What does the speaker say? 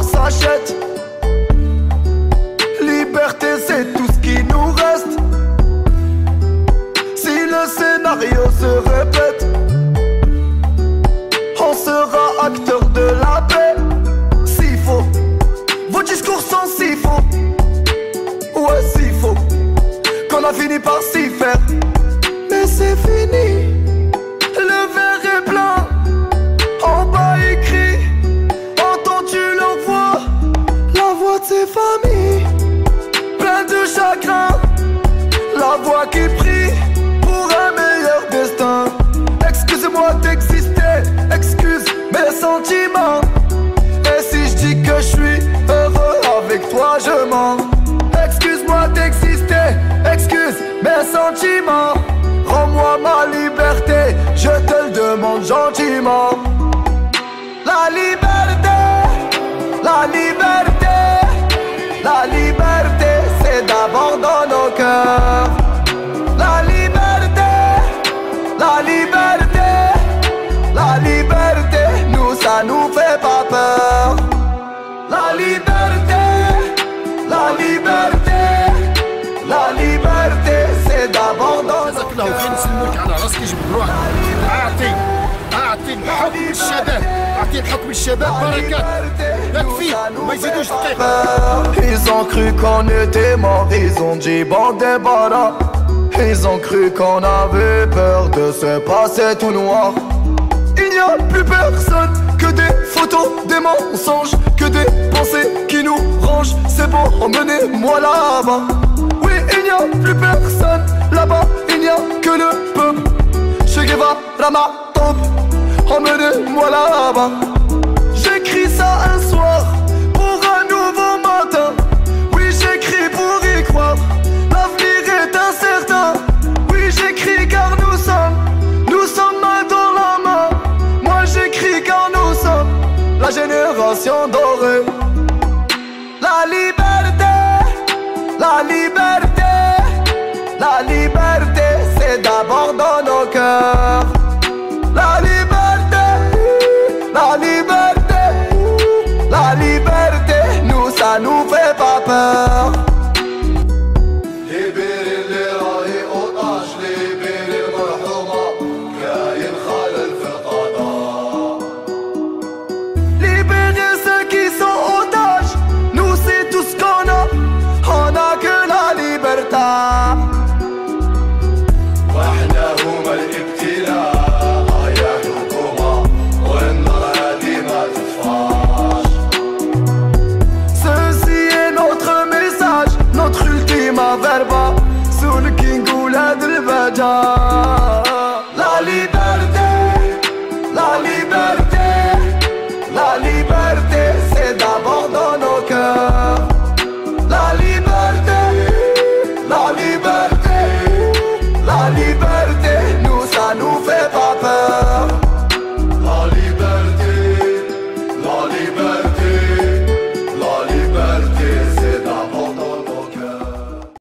s'achète. Liberté, c'est tout ce qui nous reste. Si le scénario se répète, on sera acteur de la paix. S'il faut, vos discours sont si faux. Ouais, si faux, qu'on a fini par s'y faire. Mais c'est fini. Et si je dis que je suis heureux avec toi, je mens. Excuse-moi d'exister, excuse mes sentiments. Rends-moi ma liberté, je te le demande gentiment. La liberté, الحكم للشباب اعطي الحكم للشباب بركات يكفي ما يزيدوش دقيقه Ils ont cru qu'on était mort, ils ont dit bon débarras. Ils ont cru qu'on avait peur de se passer tout noir. Il n'y a plus personne que des photos, des mensonges, que des pensées qui nous rangent. C'est bon, emmenez-moi là-bas. Oui, il n'y a plus personne là-bas, il n'y a que le peuple. Che Guevara ma top, emmenez-moi là-bas. J'écris ça un soir pour un nouveau matin. Oui, j'écris pour y croire. L'avenir est incertain. Oui, j'écris car nous sommes, nous sommes main dans la main. Moi, j'écris car nous sommes la génération dorée. La liberté, la liberté, peur.